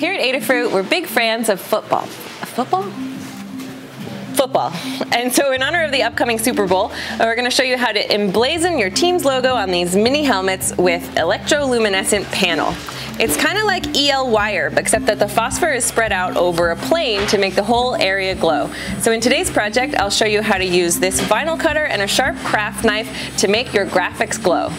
Here at Adafruit, we're big fans of football. Football? Football. And so in honor of the upcoming Super Bowl, we're going to show you how to emblazon your team's logo on these mini helmets with electroluminescent panel. It's kind of like EL wire, except that the phosphor is spread out over a plane to make the whole area glow. So in today's project, I'll show you how to use this vinyl cutter and a sharp craft knife to make your graphics glow.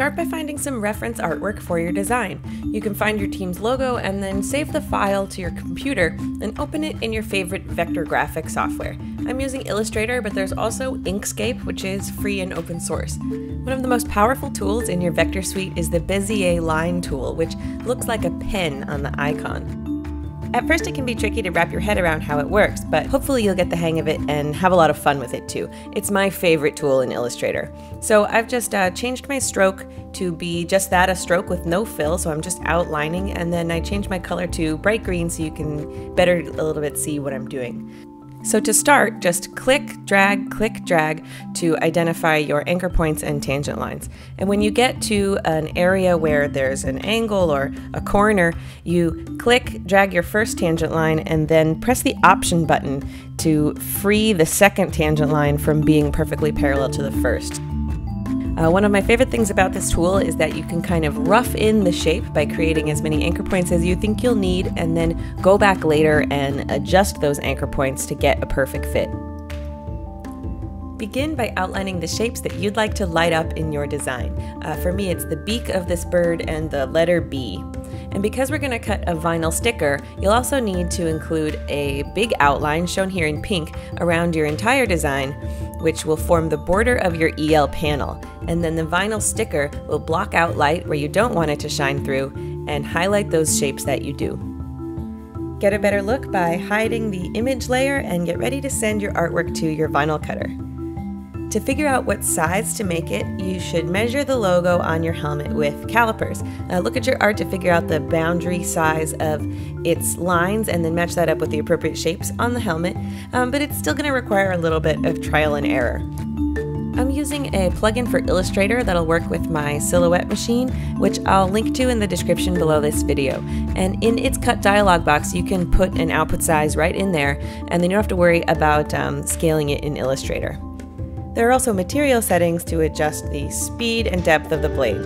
Start by finding some reference artwork for your design. You can find your team's logo and then save the file to your computer and open it in your favorite vector graphic software. I'm using Illustrator, but there's also Inkscape, which is free and open source. One of the most powerful tools in your vector suite is the Bezier line tool, which looks like a pen on the icon. At first, it can be tricky to wrap your head around how it works, but hopefully, you'll get the hang of it and have a lot of fun with it too. It's my favorite tool in Illustrator. So, I've just uh, changed my stroke to be just that a stroke with no fill, so I'm just outlining, and then I changed my color to bright green so you can better a little bit see what I'm doing. So to start, just click, drag, click, drag to identify your anchor points and tangent lines. And when you get to an area where there's an angle or a corner, you click, drag your first tangent line, and then press the option button to free the second tangent line from being perfectly parallel to the first. Uh, one of my favorite things about this tool is that you can kind of rough in the shape by creating as many anchor points as you think you'll need and then go back later and adjust those anchor points to get a perfect fit. Begin by outlining the shapes that you'd like to light up in your design. Uh, for me, it's the beak of this bird and the letter B. And because we're going to cut a vinyl sticker, you'll also need to include a big outline, shown here in pink, around your entire design, which will form the border of your EL panel. And then the vinyl sticker will block out light where you don't want it to shine through and highlight those shapes that you do. Get a better look by hiding the image layer and get ready to send your artwork to your vinyl cutter. To figure out what size to make it, you should measure the logo on your helmet with calipers. Uh, look at your art to figure out the boundary size of its lines and then match that up with the appropriate shapes on the helmet, um, but it's still going to require a little bit of trial and error. I'm using a plugin for Illustrator that'll work with my Silhouette machine, which I'll link to in the description below this video. And in its cut dialog box, you can put an output size right in there, and then you don't have to worry about um, scaling it in Illustrator. There are also material settings to adjust the speed and depth of the blade.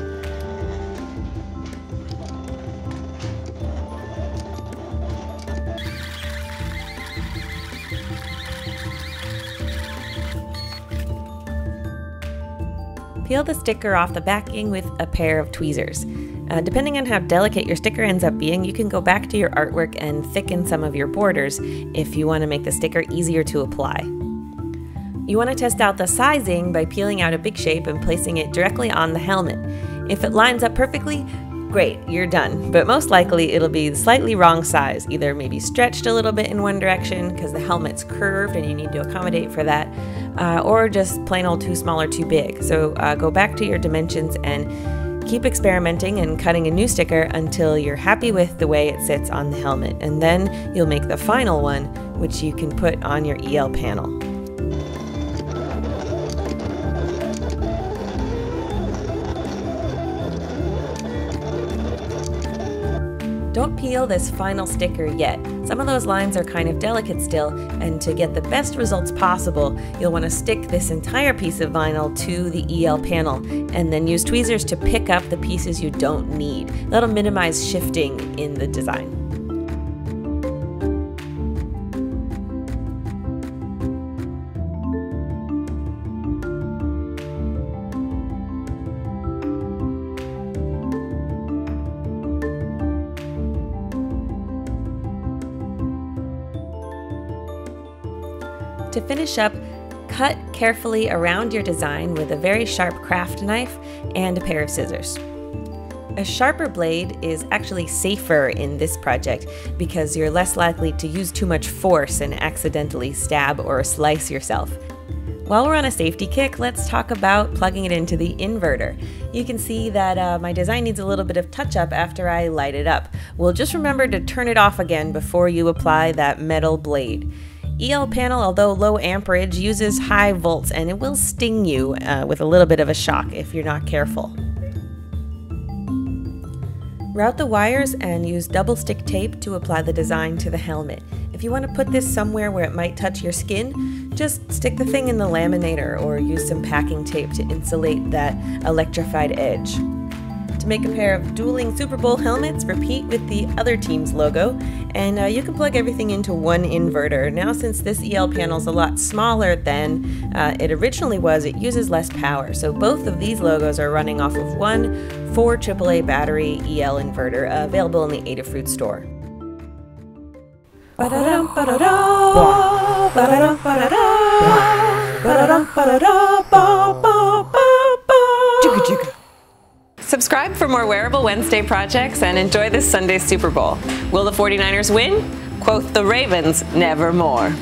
Peel the sticker off the backing with a pair of tweezers. Uh, depending on how delicate your sticker ends up being, you can go back to your artwork and thicken some of your borders if you want to make the sticker easier to apply. You want to test out the sizing by peeling out a big shape and placing it directly on the helmet. If it lines up perfectly, great, you're done. But most likely it'll be slightly wrong size, either maybe stretched a little bit in one direction because the helmet's curved and you need to accommodate for that, uh, or just plain old too small or too big. So uh, go back to your dimensions and keep experimenting and cutting a new sticker until you're happy with the way it sits on the helmet. And then you'll make the final one, which you can put on your EL panel. Don't peel this final sticker yet. Some of those lines are kind of delicate still, and to get the best results possible, you'll want to stick this entire piece of vinyl to the EL panel, and then use tweezers to pick up the pieces you don't need. That'll minimize shifting in the design. To finish up, cut carefully around your design with a very sharp craft knife and a pair of scissors. A sharper blade is actually safer in this project because you're less likely to use too much force and accidentally stab or slice yourself. While we're on a safety kick, let's talk about plugging it into the inverter. You can see that uh, my design needs a little bit of touch up after I light it up. Well, just remember to turn it off again before you apply that metal blade. EL panel, although low amperage, uses high volts and it will sting you uh, with a little bit of a shock if you're not careful. Route the wires and use double stick tape to apply the design to the helmet. If you want to put this somewhere where it might touch your skin, just stick the thing in the laminator or use some packing tape to insulate that electrified edge. Make a pair of dueling Super Bowl helmets, repeat with the other team's logo, and uh, you can plug everything into one inverter. Now, since this EL panel is a lot smaller than uh, it originally was, it uses less power. So both of these logos are running off of one 4 AAA battery EL inverter uh, available in the Adafruit store. Subscribe for more Wearable Wednesday projects and enjoy this Sunday Super Bowl. Will the 49ers win? Quote the Ravens, nevermore.